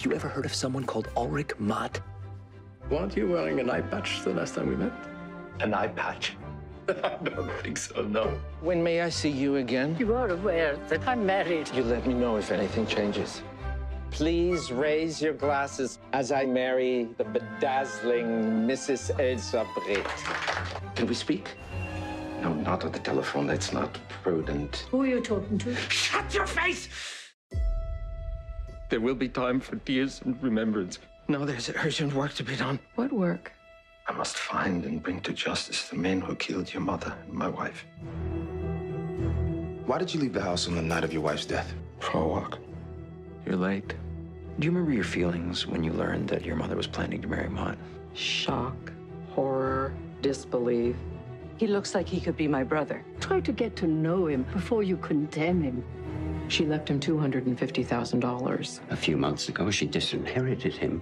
You ever heard of someone called Ulrich Mott? Weren't you wearing an eye patch the last time we met? An eye patch? I don't think so, no. When may I see you again? You are aware that I'm married. You let me know if anything changes. Please raise your glasses as I marry the bedazzling Mrs. Elsa Brecht. Can we speak? No, not on the telephone. That's not prudent. Who are you talking to? Shut your face! There will be time for tears and remembrance. No, there's urgent work to be done. What work? I must find and bring to justice the men who killed your mother and my wife. Why did you leave the house on the night of your wife's death? For a walk. You're late. Do you remember your feelings when you learned that your mother was planning to marry Mott? Shock, horror, disbelief. He looks like he could be my brother. Try to get to know him before you condemn him. She left him $250,000. A few months ago, she disinherited him.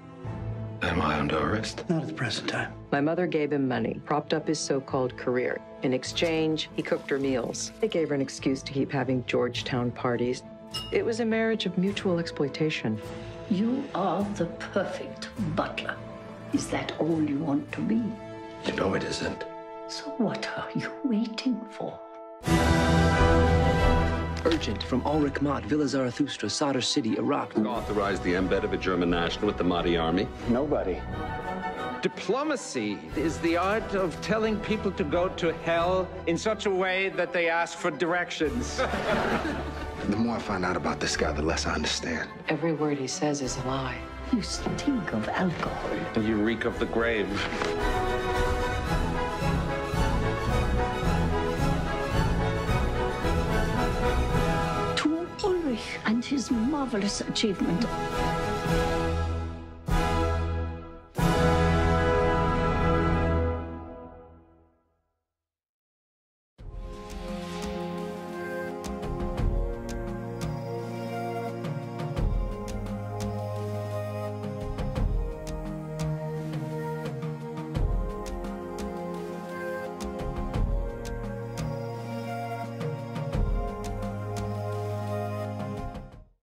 Am I under arrest? Not at the present time. My mother gave him money, propped up his so called career. In exchange, he cooked her meals. They gave her an excuse to keep having Georgetown parties. It was a marriage of mutual exploitation. You are the perfect butler. Is that all you want to be? You know it isn't. So what are you waiting for? Urgent from Ulrich Mott, Villa Zarathustra, Sadr City, Iraq. Authorized the embed of a German national with the Mahdi army. Nobody. Diplomacy is the art of telling people to go to hell in such a way that they ask for directions. The more I find out about this guy, the less I understand. Every word he says is a lie. You stink of alcohol. you reek of the grave. And his marvelous achievement.